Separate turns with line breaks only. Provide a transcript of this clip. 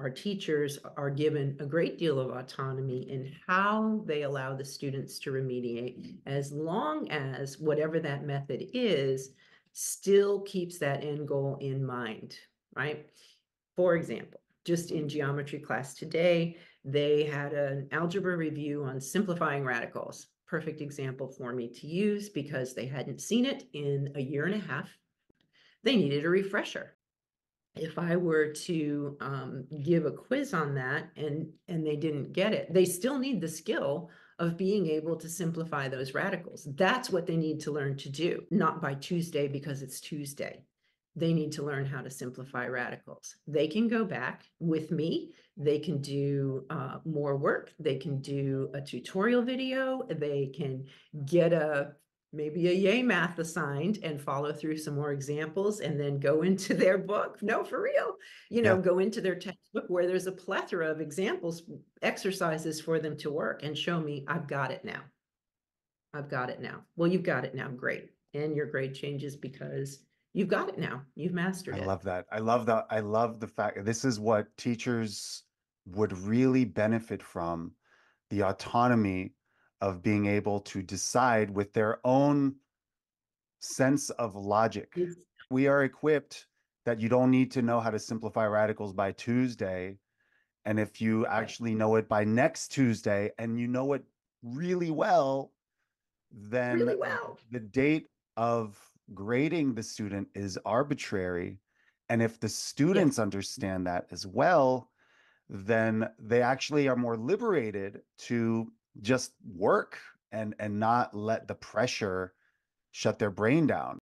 our teachers are given a great deal of autonomy in how they allow the students to remediate, as long as whatever that method is, still keeps that end goal in mind, right? For example, just in geometry class today, they had an algebra review on simplifying radicals. Perfect example for me to use because they hadn't seen it in a year and a half. They needed a refresher if I were to um, give a quiz on that and and they didn't get it, they still need the skill of being able to simplify those radicals. That's what they need to learn to do, not by Tuesday because it's Tuesday. They need to learn how to simplify radicals. They can go back with me. They can do uh, more work. They can do a tutorial video. They can get a maybe a yay math assigned and follow through some more examples and then go into their book. No for real. You know
Yeah.
go into their textbook where there's a plethora of examples exercises for them to work and show me i've got it now. I've got it now. Well you've got it now. Great. And your grade changes because you've got it now. You've mastered
I
it.
i love that. I love that. I love the fact this is what teachers would really benefit from the autonomy of being able to decide with their own sense of logic.
Mm.
We are equipped that you don't need to know how to simplify radicals by Tuesday. And if you actually know it by next Tuesday and you know it really well, then
really well
the date of grading the student is arbitrary. And if the students understand that as well, then they actually are more liberated to just work and and not let the pressure shut their brain down.